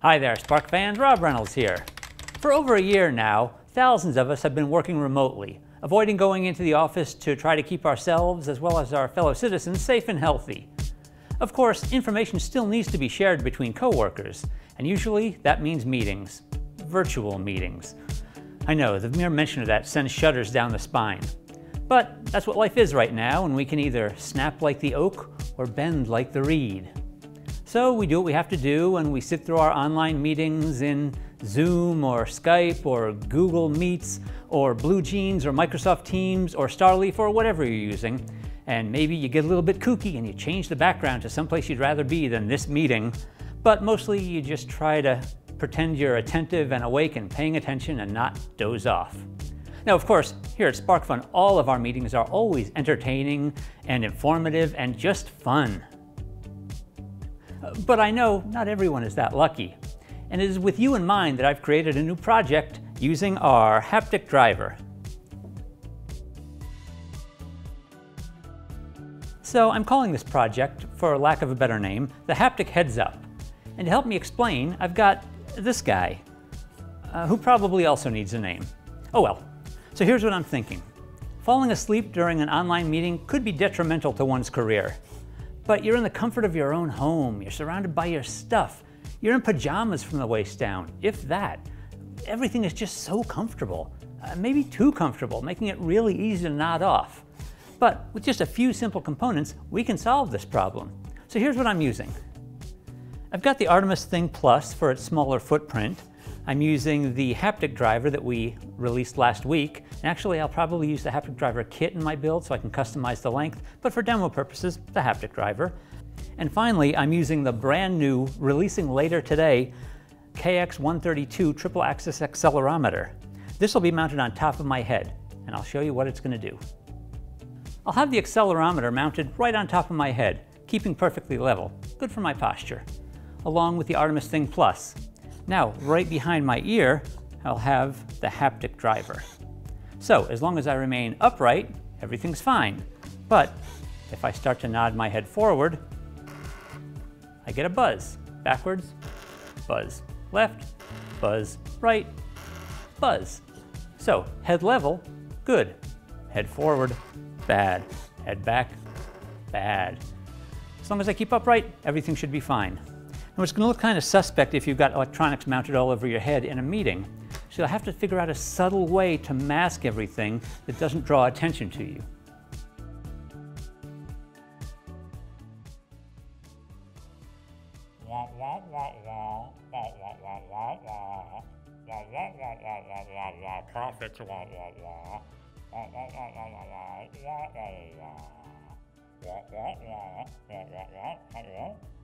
Hi there, Spark fans, Rob Reynolds here. For over a year now, thousands of us have been working remotely, avoiding going into the office to try to keep ourselves as well as our fellow citizens safe and healthy. Of course, information still needs to be shared between coworkers, and usually that means meetings, virtual meetings. I know, the mere mention of that sends shudders down the spine. But that's what life is right now, and we can either snap like the oak or bend like the reed. So we do what we have to do, and we sit through our online meetings in Zoom or Skype or Google Meets or BlueJeans or Microsoft Teams or Starleaf or whatever you're using. And maybe you get a little bit kooky and you change the background to someplace you'd rather be than this meeting. But mostly you just try to pretend you're attentive and awake and paying attention and not doze off. Now, of course, here at SparkFun, all of our meetings are always entertaining and informative and just fun. But I know not everyone is that lucky. And it is with you in mind that I've created a new project using our haptic driver. So I'm calling this project, for lack of a better name, the Haptic Heads Up. And to help me explain, I've got this guy, uh, who probably also needs a name. Oh well, so here's what I'm thinking. Falling asleep during an online meeting could be detrimental to one's career. But you're in the comfort of your own home, you're surrounded by your stuff, you're in pajamas from the waist down, if that. Everything is just so comfortable, uh, maybe too comfortable, making it really easy to nod off. But with just a few simple components, we can solve this problem. So here's what I'm using. I've got the Artemis Thing Plus for its smaller footprint. I'm using the haptic driver that we released last week. And actually, I'll probably use the haptic driver kit in my build so I can customize the length, but for demo purposes, the haptic driver. And finally, I'm using the brand new, releasing later today, KX132 triple axis accelerometer. This will be mounted on top of my head, and I'll show you what it's gonna do. I'll have the accelerometer mounted right on top of my head, keeping perfectly level, good for my posture along with the Artemis Thing Plus. Now, right behind my ear, I'll have the haptic driver. So as long as I remain upright, everything's fine. But if I start to nod my head forward, I get a buzz. Backwards, buzz. Left, buzz. Right, buzz. So head level, good. Head forward, bad. Head back, bad. As long as I keep upright, everything should be fine. Now it's going to look kind of suspect if you've got electronics mounted all over your head in a meeting. So you'll have to figure out a subtle way to mask everything that doesn't draw attention to you. Profits.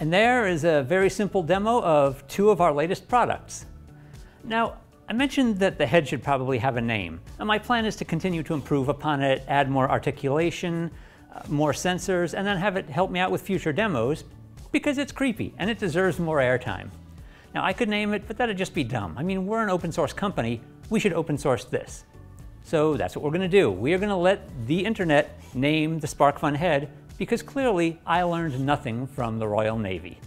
And there is a very simple demo of two of our latest products. Now, I mentioned that the head should probably have a name, and my plan is to continue to improve upon it, add more articulation, uh, more sensors, and then have it help me out with future demos, because it's creepy and it deserves more airtime. Now, I could name it, but that'd just be dumb. I mean, we're an open source company, we should open source this. So that's what we're gonna do. We are gonna let the internet name the SparkFun head because clearly I learned nothing from the Royal Navy.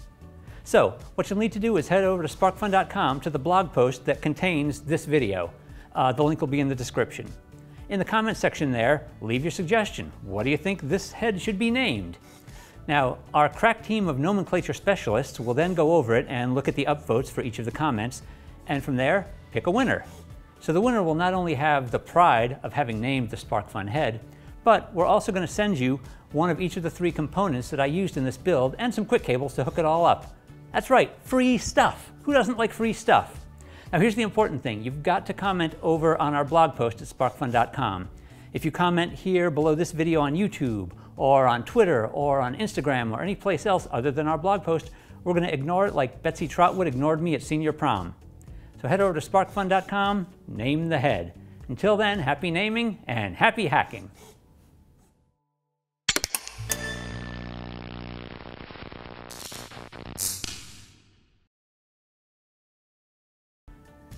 So what you'll need to do is head over to sparkfun.com to the blog post that contains this video. Uh, the link will be in the description. In the comment section there, leave your suggestion. What do you think this head should be named? Now, our crack team of nomenclature specialists will then go over it and look at the upvotes for each of the comments, and from there, pick a winner. So the winner will not only have the pride of having named the SparkFun head, but we're also going to send you one of each of the three components that I used in this build and some Qwiic cables to hook it all up. That's right, free stuff. Who doesn't like free stuff? Now here's the important thing. You've got to comment over on our blog post at sparkfun.com. If you comment here below this video on YouTube or on Twitter or on Instagram or any place else other than our blog post, we're going to ignore it like Betsy Trotwood ignored me at senior prom. So head over to sparkfun.com, name the head. Until then, happy naming and happy hacking.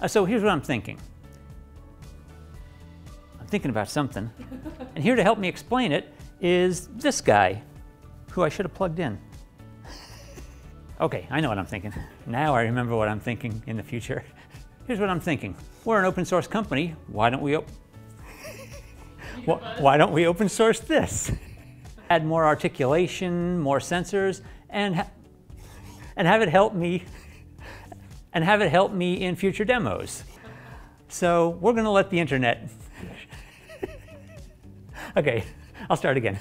Uh, so here's what I'm thinking. I'm thinking about something. and here to help me explain it is this guy, who I should have plugged in. Okay, I know what I'm thinking. Now I remember what I'm thinking in the future. Here's what I'm thinking. We're an open source company. Why don't we, why don't we open source this? Add more articulation, more sensors, and, ha and have it help me and have it help me in future demos. So we're going to let the internet. okay, I'll start again.